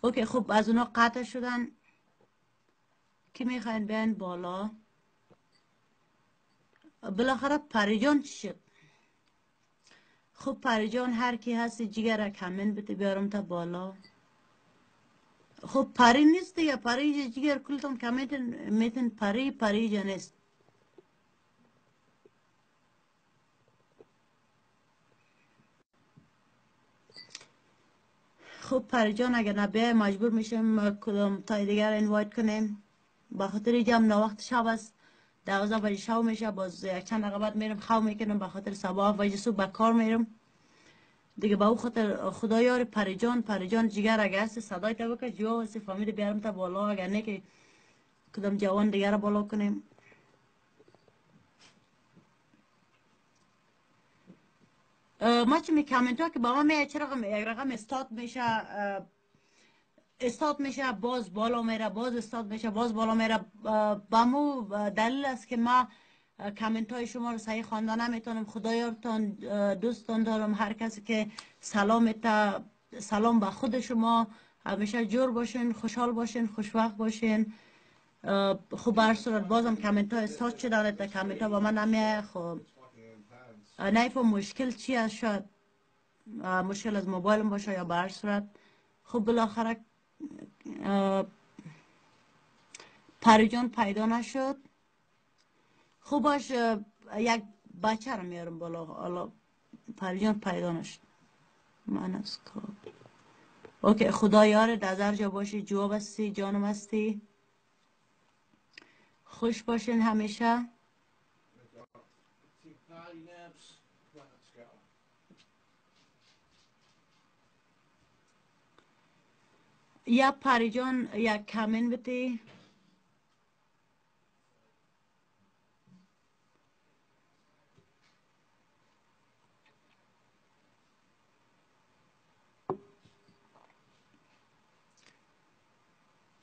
اوکی خب از اونا قطع شدن. که می‌خواین بیاین بالا؟ بالاخره پریجان چی شد؟ خب پریجان هر کی هستی جگر کمن بده بیارم تا بالا. خب پری نیست دیگه پری جگر کلتون کمیتن میتن پری پری نیست. خب پری جان اگر نبیه مجبور میشم کدام تای دیگر اینوایت کنیم. با خاطر اینجا هم وقت شب است. دوازده بجه شب میشه باز یک چند دقیقه میرم خواه می‌کنم به خاطر سبا بجه صبح به کار میرم دیگه با او خاطر خدا یار پریجان پریجان جگر اگه هست صدای تا بکن جو فامیل بیارم تا بالا. اگر نه که کدام جوان دیگر بالا کنیم. ما چه می کامنت ها که با ما می چرا یک رقم استاد میشه استاد میشه باز بالا میره باز استاد میشه باز بالا میره. با مو دلیل است که ما کامنت های شما رو صحیح خواندن نمی‌تونم. خدایارتان دوستان دارم. هر کسی که سلام تا سلام به خود شما همیشه جور باشین خوشحال باشین خوشوقت باشین. خب بر صورت بازم کامنت ها استاد شدن تا کامنت ها با من نمیه. خب. نیفهم مشکل چی است شاید مشکل از موبایلم باشه یا بر صورت. خب بالاخره پریجان پیدا نشد. خوب باش یک بچه رو میارم بالا. حالا پریجان پیدا نشد. من از کار. اوکی خدا یاره در جا باشی جواب هستی جانم هستی. خوش باشین همیشه. یا پریجان یک کمین بتی؟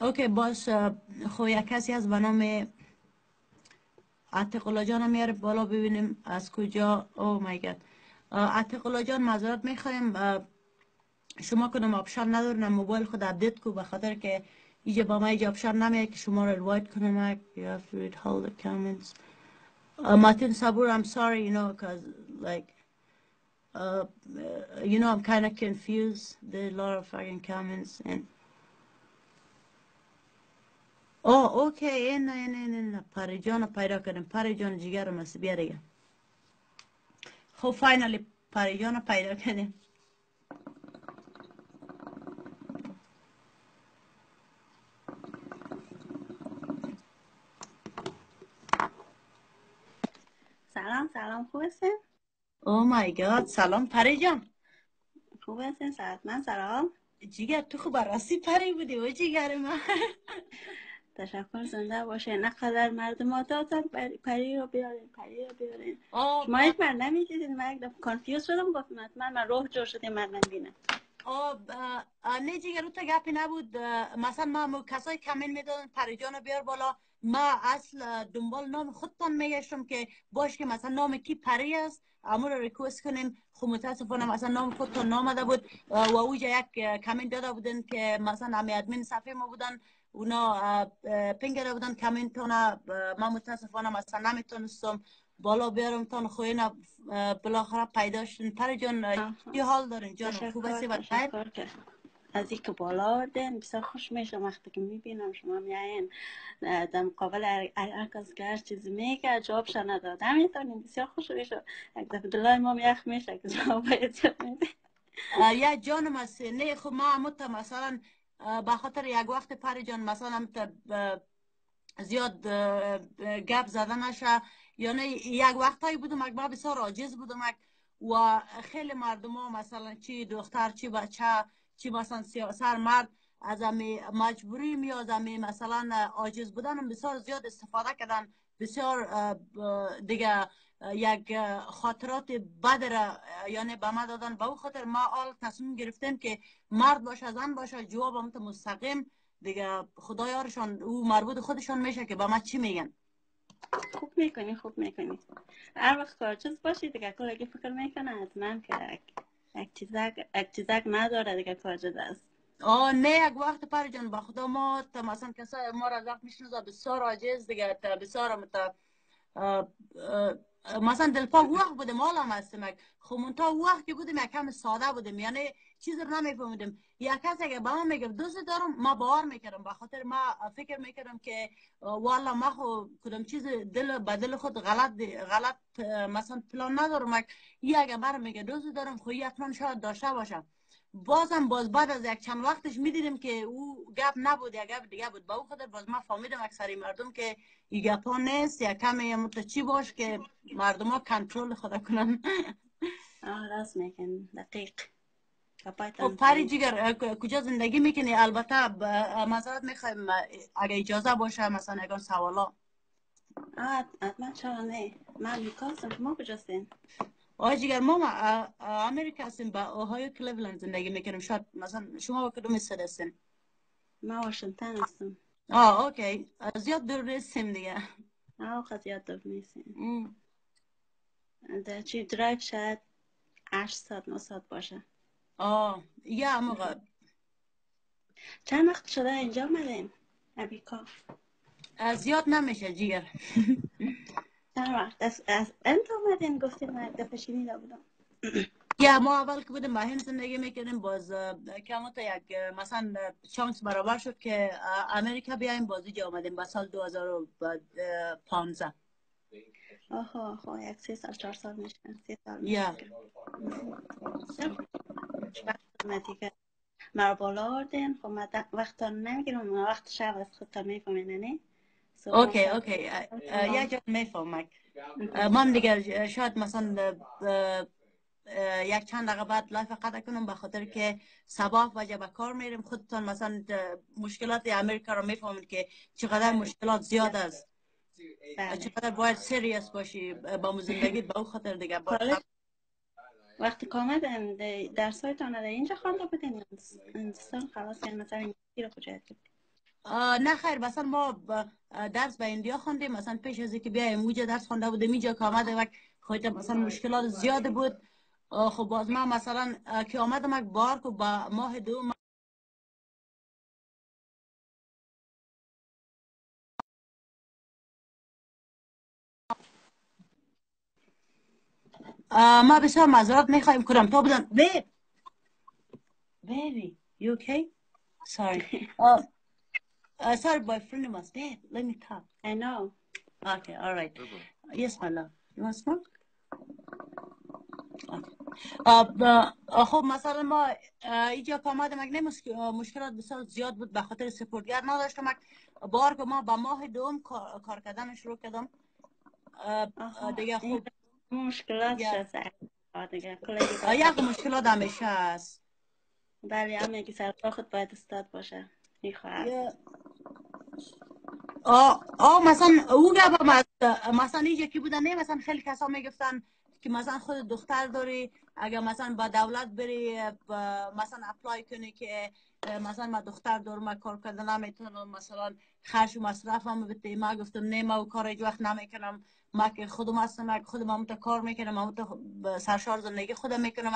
اوکی باش خو یک کسی از به نام عتقلا جان میاره بالا ببینیم از کجا. او مای گاد عتقلا جان معذرت می‌خوایم. شما کنم آپشن ندارن موبایل خود اپدیت کو به خاطر که اینجا با ما اینجا آپشن نمیاد که شما رو روایت کنم you have to read all the comments. Uh, Martin Sabur I'm sorry you know because like uh, you know I'm kind of confused. There are a lot of fucking comments and اوکی این نه نه نه نه پریجان پیدا کردیم پریجان جگر مست دیگه خب فاینالی پریجان پیدا کردیم سلام سلام خوب هستین؟ او مای گاد سلام پری جان. خوب هستین سلام من سلام. جیگر تو خوب راستی پری بودی و جیگر من. تشکر زنده باشه. نقدر مردم ها دادن پری رو بیارین پری رو بیارین. شما هیچ من نمی‌دیدین من یک کنفیوز شدم گفتم من من روح جور شدیم من نبینم آب نه جیگر رو تا گپی نبود. مثلا ما کسای کمین می‌دادن پریجان بیار بالا. ما اصل دنبال نام خودتان میگشتم که باش که مثلا نام کی پری است امور رو ریکوست کنیم خب متاسفانه مثلا نام خودتان نامده بود و اوجا یک کمین داده بودن که مثلا امی ادمین صفحه ما بودن. اونا پینگ بودن کمنتونه من متاسفانه مثلا نمی‌تونستم بالا بیارم تان خوینا بالاخره پیدا شدن پر جان چی حال دارین جان خوب هستی از اینکه بالا آوردین بسیار خوش میشم وقتی که می‌بینم شما میایین در مقابل هر کس هر چیزی میگه جوابش نداده می‌تونیم بسیار خوش میشم. یک دفعه دلای ما یخ میشه که جواب یا جانم هست نه خب ما مت مثلا به خاطر یک وقت پری جان مثلا زیاد گپ زده نشه. یعنی یک وقتایی بودم ما بسیار عاجز بودم و خیلی مردم ها مثلا چی دختر چی بچه چی مثلا سر مرد از امی مجبوری می از مثلا عاجز بودن بسیار زیاد استفاده کردن. بسیار دیگه یک خاطرات بد را یعنی به ما دادن. به او خاطر ما آل تصمیم گرفتیم که مرد باشه زن باشه جواب هم مستقیم دیگه خدایارشان او مربوط خودشان میشه که به ما چی میگن. خوب می‌کنی خوب می‌کنی. هر وقت کارچز باشی دیگه کل اگه فکر می‌کنه از من که یک چیزک نداره دیگه کاجد است آه نه یک وقت پر جان با خدا ما مثلا کسای ما را وقت میشنوزا بسیار عاجز دیگه تا بسیار مثلا دلپا وقت بودیم حالا هم هستیم خب تا وقت که بودیم یک کم ساده بودیم یعنی چیز رو نمیفهمیدیم یک کس اگه با ما میگه دوست دارم ما باور می‌کردم. به خاطر ما فکر می‌کردم که والا ما خو کدام چیز دل به دل خود غلط غلط مثلا پلان ندارم. یک اگه بر میگه دوست دارم خو پلان شاید داشته باشم. بازم باز بعد از یک چند وقتش می‌دیدیم که او گپ نبود یا گپ دیگه بود. با او خاطر باز ما فهمیدم اکثری مردم که این گپ ها نیست یا کمی چی باش که مردم ها کنترل خدا کنن آه راست میگن. دقیق. خب پری جگر کجا زندگی می‌کنی؟ البته مذارت می‌خوایم اگه اجازه باشه مثلا اگر سوالا. من چرا نه. من میکاسم ما کجاستین؟ آقای جگر ما امریکا هستیم. با اوهایو کلیولند زندگی می‌کنیم. شاید مثلا شما با کدوم استاد هستین؟ ما واشنگتن هستم. آه OK. زیاد دور نیستیم دیگه. آه خیلی زیاد دور نیستیم. در چی؟ درایو شاید 8 ساعت 9 ساعت باشه. آه یا موقع چند وقت شده اینجا آمدین امریکا؟ زیاد نمیشه جیگر. چند وقت؟ از, از انت آمدین گفتین من دفعه شنیده بودم. یا ما اول که بودیم هند زندگی می‌کردیم باز کم تا یک مثلا چانس برابر شد که امریکا بیایم بازی جا آمدیم با سال 2015 آها خب یک سه سال چهار سال میشه سه سال یا. دیگه مرا بالا آوردین خب من وقت نمی‌گیرم وقت شب از خود تا می‌فهمین نه اوکی اوکی یا جا می‌فهمم من دیگه شاید مثلا یک چند دقیقه بعد live قطع کنم به خاطر که صبا وقت به کار میریم خودتان مثلا مشکلات امریکا رو می‌فهمید که چقدر مشکلات زیاد است چقدر باید serious باشی با زندگی به او خاطر دیگه وقتی که آمدن درسایتان در اینجا خوانده بودین هندوستان خلاص یعنی مثلا انگلیسی رو کجا نه خیر مثلا ما درس به India خوندیم مثلا پیش از اینکه بیایم اونجا درس خونده بودیم اینجا که آمده وقت خودت مثلا مشکلات زیاد بود. خب باز ما مثلا که آمدم یک بار که با ماه دو ما بسیار مذارت می‌خوایم کنم تو baby you okay? Sorry. uh, uh, sorry boyfriend was babe let me talk. I know. Okay all right. yes my love. You want smoke خب مثلا ما اینجا که آمدم اگه مشکلات بسیار زیاد بود به خاطر سپورتگر نداشتم. بار که ما با ماه دوم کار کردن شروع کردم. دیگه خب مشکلات شد دیگه. یک مشکلات همیشه هست. بله هم یکی سر خود باید استاد باشه. می‌خواه آه مثلا او گفت مثلا اینجا کی بودن نه مثلا خیلی کسا می‌گفتن که مثلا خود دختر داری اگر مثلا با دولت بری مثلا اپلای کنی که مثلا ما دختر دارم ما کار کردن نمی‌تونم مثلا خرج و مصرف هم بده ما گفتم نه ما کار هیچ وقت نمی‌کنم. ما که خودم هستم خودم هم کار می‌کنم ما سرشار زندگی خودم می‌کنم.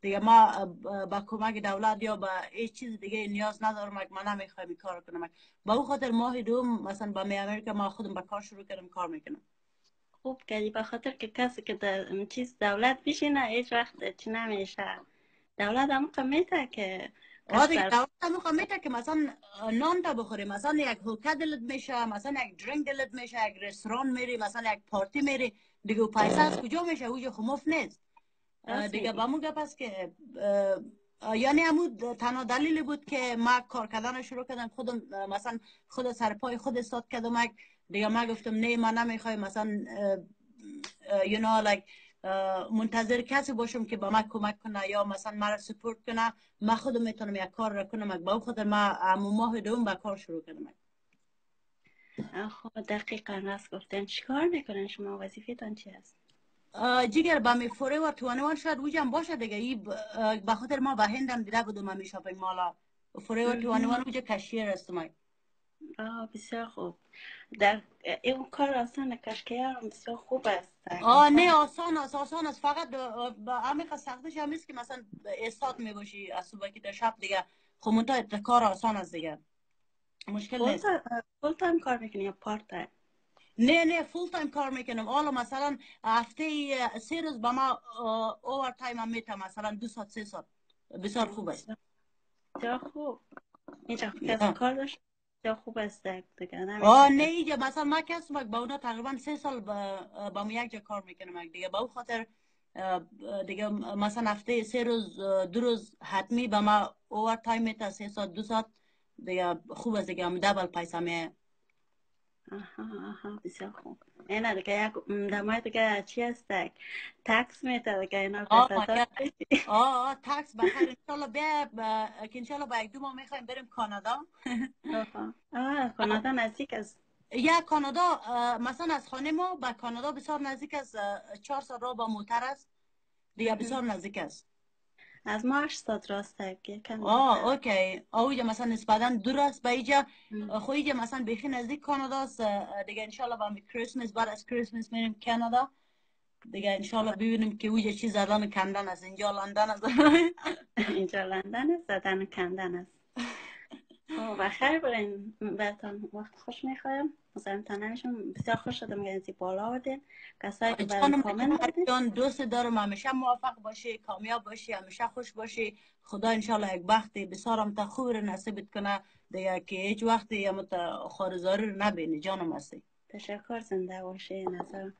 دیگه ما با کمک دولت یا با هیچ چیز دیگه نیاز ندارم. من نمی‌خوام کار کنم. با او خاطر ماه دوم مثلا با می امریکا ما خودم با کار شروع کردم کار می‌کنم. خوب کردی به خاطر که کسی که در چیز دولت نه هیچ وقت چی نمیشه. دولت هم میته که آره دولت هم میته که مثلا نان تا بخوری. مثلا یک هوکه دلت میشه مثلا یک درینک دلت میشه یک رستوران میری مثلا یک پارتی میری. دیگه پیسه از کجا میشه؟ اوجا خموف نیست. دیگه با مو گپ که یعنی همون تنها دلیلی بود که ما کار کردن شروع کردم خودم مثلا خود سر پای خود استاد کردم دیگه ما گفتم نه من نمی‌خوای مثلا you know like منتظر کسی باشم که با من کمک کنه یا مثلا مرا سپورت کنه من خودم می‌تونم یک کار را کنم با خود ما امو ماه دوم با کار شروع کردم خب دقیقا راست گفتن چیکار می‌کنن شما؟ وظیفتان چی هست جیگر با می فوره و توانوان شاید وجم باشه دیگه. ای به خاطر ما به هندم دیده بودم می شاپینگ مالا. فوره و توانوان وجه کشیر است آه بسیار خوب. در این کار آسان کشکیار بسیار خوب است. آه نه آسان است آسان است. فقط با همین سختش هم که مثلا استاد می باشی از صبح که در شب دیگه. خب کار آسان است دیگه. مشکل نیست. full time کار می‌کنی یا part time نه نه full time کار می‌کنم. حالا مثلا هفته سه روز با ما overtime هم میتم مثلا دو ساعت سه ساعت. بسیار خوب است. بسیار خوب. اینجا کار داشت؟ یا خوب است دیگه آه نه اینجا مثلا ما کس با اونا تقریبا سه سال با, ما یک جا کار می‌کنم دیگه. با او خاطر دیگه مثلا هفته سه روز دو روز حتمی با ما overtime میتا سه ساعت دو ساعت دیگه خوب است دیگه double پیسه میته آها آها بسیار خوب اینا دیگه یک دمای دیگه چی هست tax میته دیگه اینا آه آه tax بخیر انشالله بیا انشالله با یک دو ماه می‌خوایم بریم کانادا آه کانادا نزدیک است یا کانادا مثلا از خانه ما به کانادا بسیار نزدیک است چهار سال را با موتر است دیگه بسیار نزدیک است از ما 8 ساعت راسته آه اوکی. اوجا مثلا نسبتا دور است به اینجا. خو اینجا مثلا بیخی نزدیک کانادا است. دیگه انشالله با کریسمس بعد از کریسمس میریم کانادا. دیگه انشالله ببینیم که اوجا چی زدن کندن است. اینجا لندن است. اینجا لندن است زدن کندن است. و خیر برین بهتون وقت خوش می‌خوایم مزاحمتان بسیار خوش شدم که از بالا آوردین کسایی که برام کامنت جان دوست دارم همیشه موفق باشی کامیاب باشی همیشه خوش باشی. خدا انشالله یک وقتی بسیارم تا خوب نصیبت کنه. دیگه که هیچ وقتی هم تا خارزاری رو نبینی. جانم هستی. تشکر زنده باشی. نظر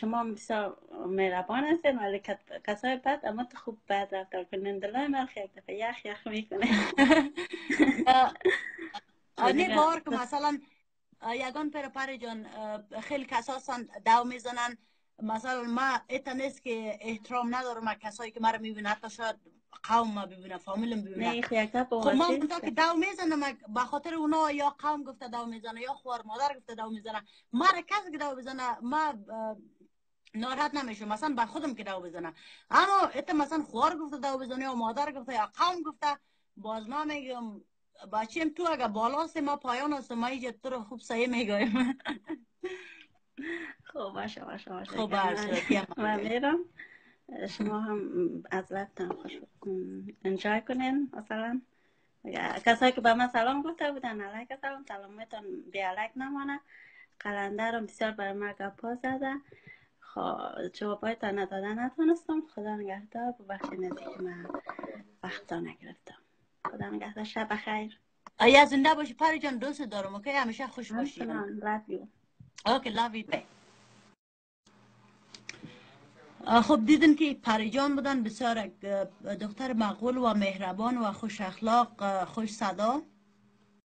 شما بسیار مهربان هستین ولی کسای بد اما تو خوب بد رفتار کنین دلای من خیلی دفعه یخ یخ می‌کنه. نه بار که مثلا یگان پر پر جان خیلی کساسان دو می‌زنن. مثلا ما ایتا نیست که احترام ندارم کسایی که مرا می‌بینه حتی شاید قوم ما ببینه فامیلم ببینه خب من که دو می‌زنم به خاطر اونا یا قوم گفته دو می‌زنه یا خوار مادر گفته دو می‌زنه مرا کسی که دو بزنه ما ناراحت نمیشه مثلا به خودم که دو بزنه اما ایتا مثلا خوار گفته دو بزنه یا مادر گفته یا قوم گفته باز ما میگم بچیم تو اگه بالاست ما پایان است ما اینجا تو رو خوب صحیح می‌گویم خوب باشه باشه باشه. خوب باشه من میرم. شما هم از وقتم خوش انجای کنین مثلا. کسایی که به من سلام گفته بودن علیک سلام سلامتون بی علیک نمانه. قلنده رو بسیار برای من گپا زده. جوابای تا ندادن نتونستم. خدا نگهدار. ببخشید نزدیک من وقتا نگرفتم. خدا نگهدار. شب خیر آیا زنده باشی؟ پری جان دوست دارم. اوکی؟ همیشه خوش باشی. اوکی لove you. خب دیدن که پری جان بودن. بسیار دختر مقبول و مهربان و خوش اخلاق خوش صدا.